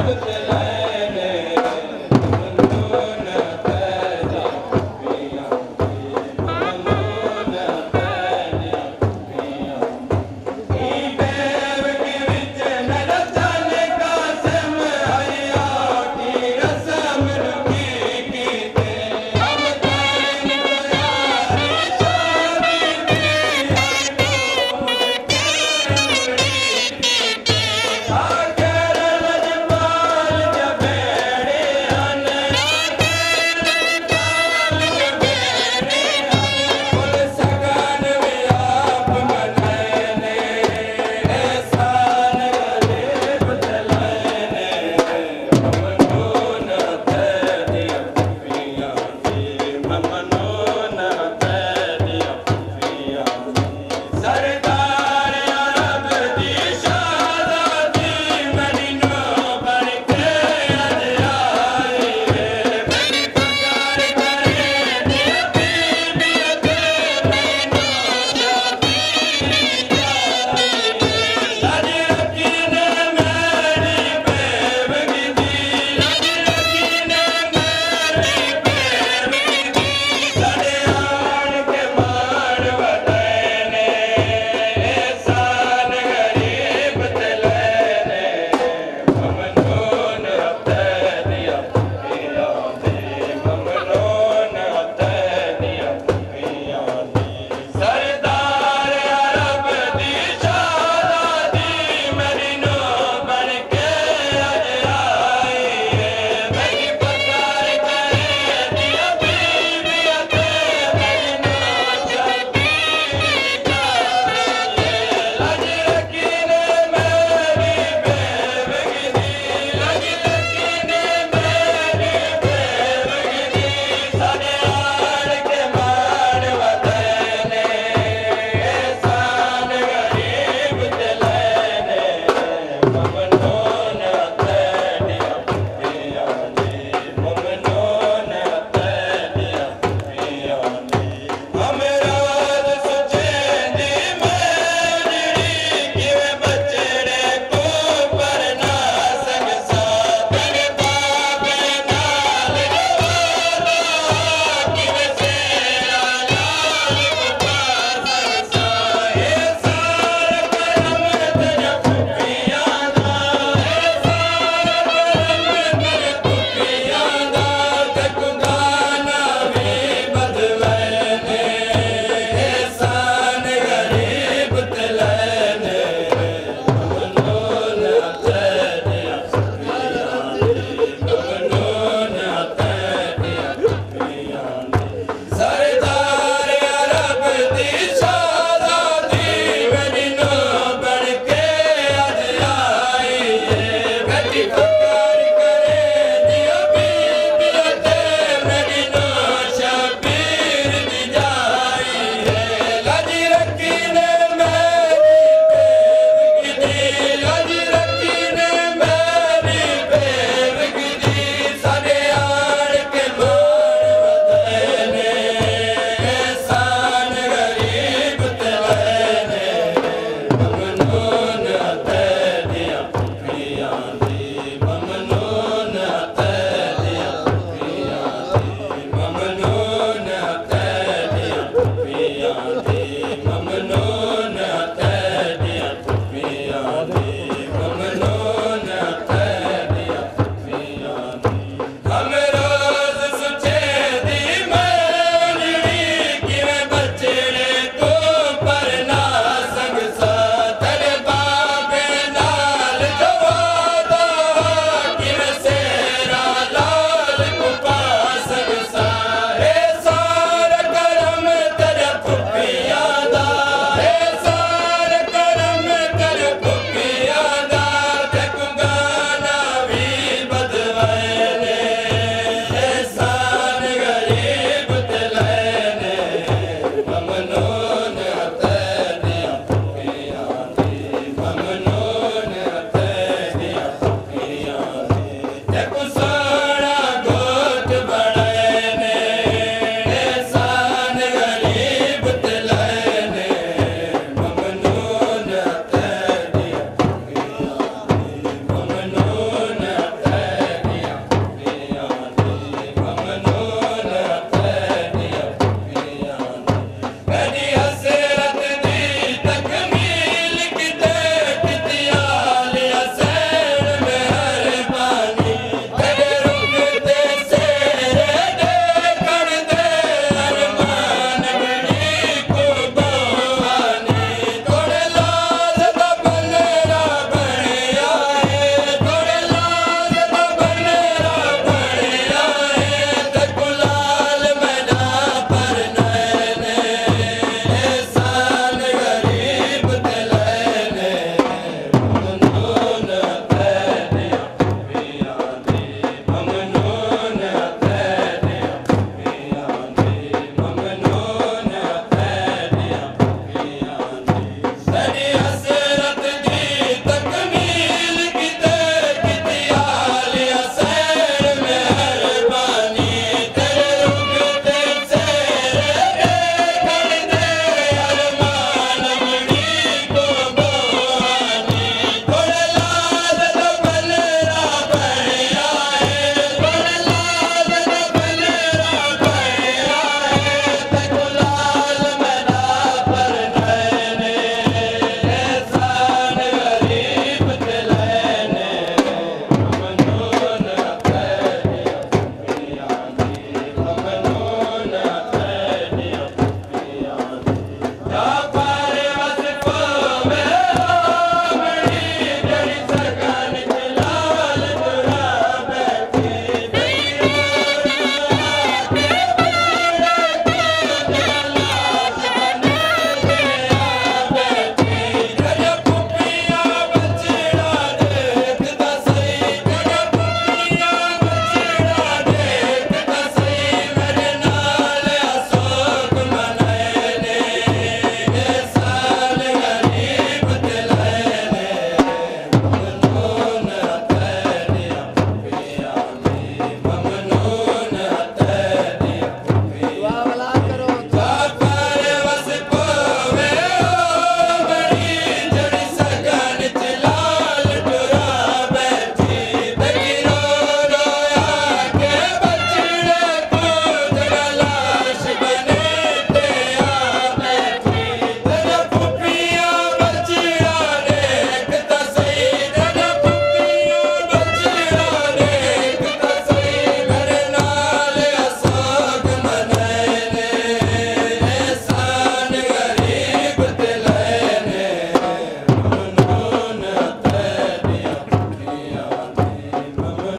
empathy.